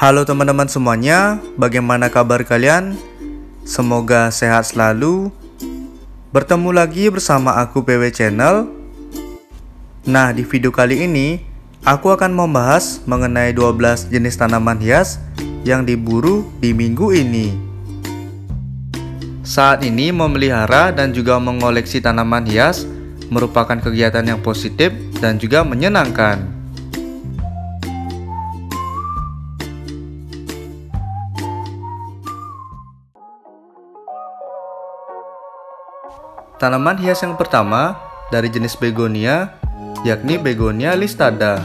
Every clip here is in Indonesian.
Halo teman-teman semuanya, bagaimana kabar kalian? Semoga sehat selalu. Bertemu lagi bersama aku PW Channel. Nah, di video kali ini aku akan membahas mengenai 12 jenis tanaman hias yang diburu di minggu ini. Saat ini memelihara dan juga mengoleksi tanaman hias merupakan kegiatan yang positif dan juga menyenangkan. Tanaman hias yang pertama dari jenis begonia yakni begonia listada.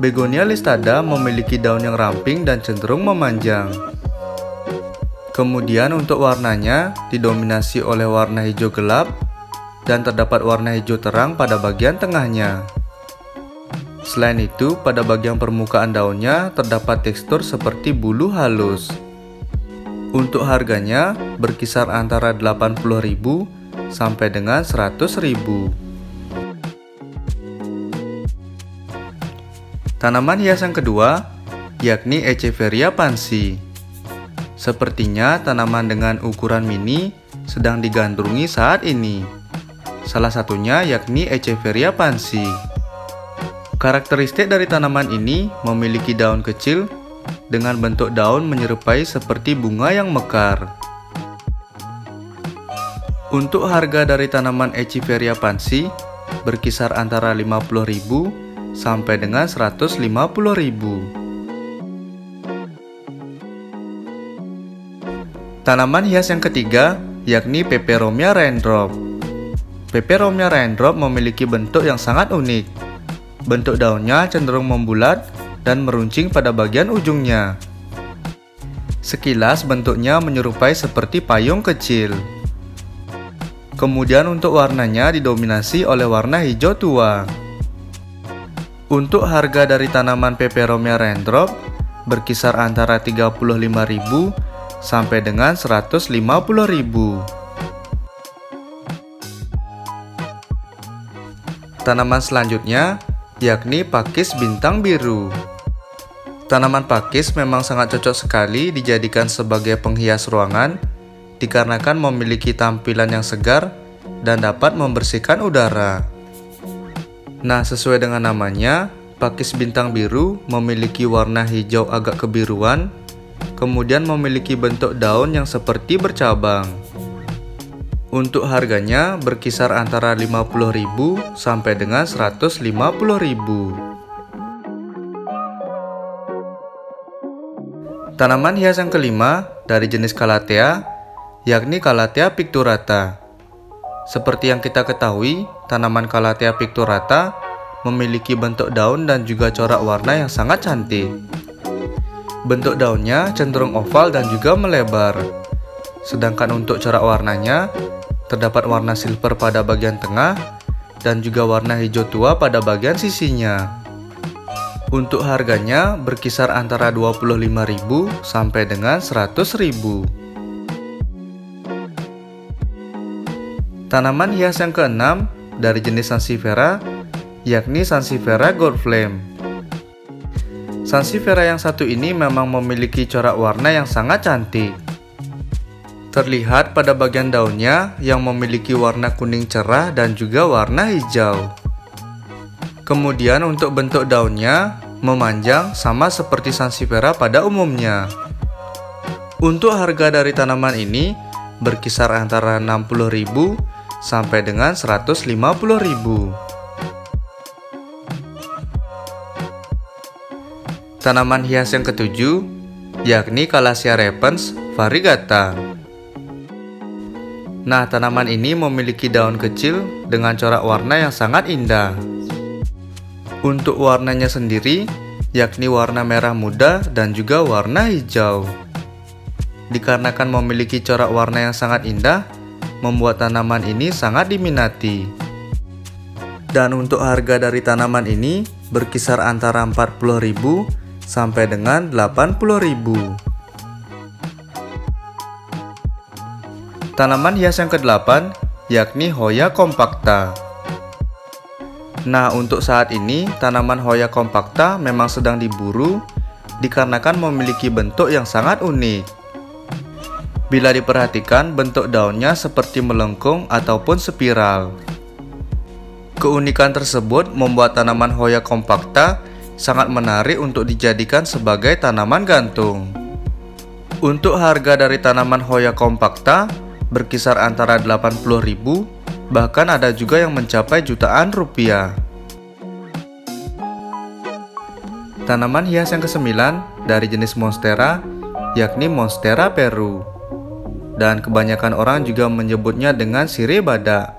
Begonia listada memiliki daun yang ramping dan cenderung memanjang. Kemudian untuk warnanya didominasi oleh warna hijau gelap dan terdapat warna hijau terang pada bagian tengahnya. Selain itu, pada bagian permukaan daunnya terdapat tekstur seperti bulu halus. Untuk harganya berkisar antara 80.000 sampai dengan 100.000. Tanaman hias yang kedua yakni Echeveria pansi. Sepertinya tanaman dengan ukuran mini sedang digandrungi saat ini. Salah satunya yakni Echeveria pansi. Karakteristik dari tanaman ini memiliki daun kecil dengan bentuk daun menyerupai seperti bunga yang mekar. Untuk harga dari tanaman Echeveria pansi berkisar antara 50.000 sampai dengan 150.000. Tanaman hias yang ketiga yakni Peperomia raindrop. Peperomia raindrop memiliki bentuk yang sangat unik. Bentuk daunnya cenderung membulat dan meruncing pada bagian ujungnya. Sekilas bentuknya menyerupai seperti payung kecil. Kemudian untuk warnanya didominasi oleh warna hijau tua. Untuk harga dari tanaman Peperomia raindrop berkisar antara 35.000 sampai dengan 150.000. Tanaman selanjutnya yakni pakis bintang biru. Tanaman pakis memang sangat cocok sekali dijadikan sebagai penghias ruangan dikarenakan memiliki tampilan yang segar dan dapat membersihkan udara. Nah, sesuai dengan namanya, pakis bintang biru memiliki warna hijau agak kebiruan, kemudian memiliki bentuk daun yang seperti bercabang. Untuk harganya berkisar antara 50.000 sampai dengan 150.000. Tanaman hias yang kelima dari jenis Calathea yakni Calathea picturata. Seperti yang kita ketahui, tanaman Calathea picturata memiliki bentuk daun dan juga corak warna yang sangat cantik. Bentuk daunnya cenderung oval dan juga melebar. Sedangkan untuk corak warnanya, terdapat warna silver pada bagian tengah dan juga warna hijau tua pada bagian sisinya. Untuk harganya berkisar antara 25.000 sampai dengan 100.000. Tanaman hias yang keenam dari jenis Sansevieria yakni Sansevieria Gold Flame. Sansevieria yang satu ini memang memiliki corak warna yang sangat cantik. Terlihat pada bagian daunnya yang memiliki warna kuning cerah dan juga warna hijau. Kemudian untuk bentuk daunnya memanjang sama seperti sansevieria pada umumnya. Untuk harga dari tanaman ini berkisar antara 60.000 sampai dengan 150.000. Tanaman hias yang ketujuh yakni Calathea repens variegata. Nah, tanaman ini memiliki daun kecil dengan corak warna yang sangat indah. Untuk warnanya sendiri, yakni warna merah muda dan juga warna hijau. Dikarenakan memiliki corak warna yang sangat indah, membuat tanaman ini sangat diminati. Dan untuk harga dari tanaman ini berkisar antara 40.000 sampai dengan 80.000. Tanaman hias yang ke-8 yakni Hoya compacta. Nah, untuk saat ini tanaman Hoya compacta memang sedang diburu dikarenakan memiliki bentuk yang sangat unik. Bila diperhatikan, bentuk daunnya seperti melengkung ataupun spiral. Keunikan tersebut membuat tanaman Hoya compacta sangat menarik untuk dijadikan sebagai tanaman gantung. Untuk harga dari tanaman Hoya compacta berkisar antara 80.000 bahkan ada juga yang mencapai jutaan rupiah. Tanaman hias yang kesembilan dari jenis Monstera yakni Monstera peru. Dan kebanyakan orang juga menyebutnya dengan sirih badak.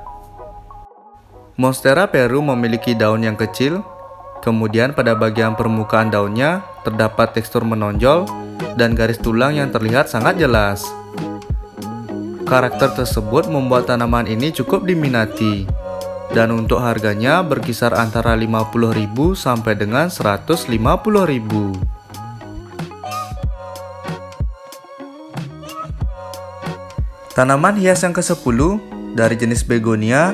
Monstera peru memiliki daun yang kecil, kemudian pada bagian permukaan daunnya terdapat tekstur menonjol dan garis tulang yang terlihat sangat jelas. Karakter tersebut membuat tanaman ini cukup diminati dan untuk harganya berkisar antara 50.000 sampai dengan 150.000. Tanaman hias yang ke-10 dari jenis begonia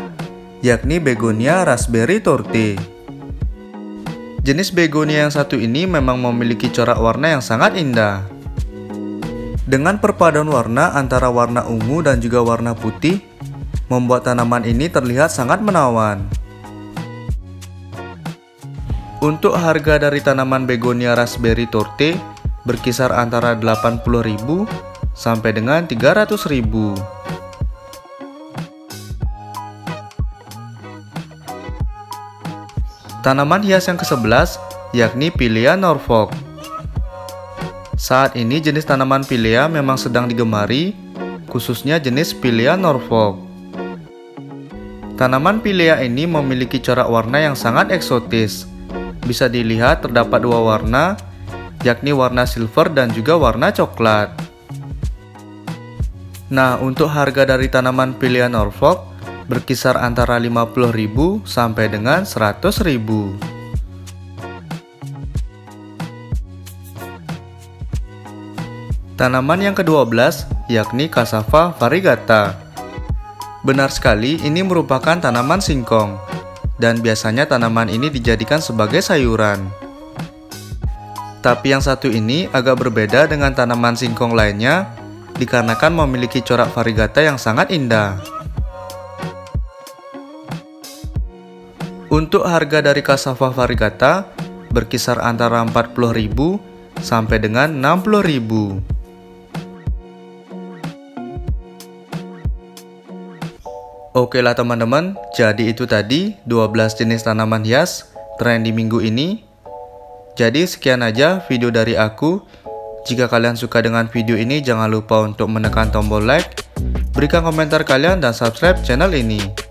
yakni begonia raspberry torte. Jenis begonia yang satu ini memang memiliki corak warna yang sangat indah. Dengan perpaduan warna antara warna ungu dan juga warna putih, membuat tanaman ini terlihat sangat menawan. Untuk harga dari tanaman begonia raspberry torte berkisar antara 80.000 sampai dengan 300.000. Tanaman hias yang ke-11 yakni Pilea Norfolk. Saat ini jenis tanaman pilea memang sedang digemari, khususnya jenis pilea Norfolk. Tanaman pilea ini memiliki corak warna yang sangat eksotis. Bisa dilihat terdapat dua warna, yakni warna silver dan juga warna coklat. Nah, untuk harga dari tanaman pilea Norfolk berkisar antara 50.000 sampai dengan 100.000. Tanaman yang ke-12 yakni Cassava variegata. Benar sekali, ini merupakan tanaman singkong dan biasanya tanaman ini dijadikan sebagai sayuran. Tapi yang satu ini agak berbeda dengan tanaman singkong lainnya dikarenakan memiliki corak variegata yang sangat indah. Untuk harga dari Cassava variegata berkisar antara 40.000 sampai dengan 60.000. Oke lah teman-teman, jadi itu tadi 12 jenis tanaman hias tren di minggu ini. Jadi sekian aja video dari aku. Jika kalian suka dengan video ini, jangan lupa untuk menekan tombol like, berikan komentar kalian dan subscribe channel ini.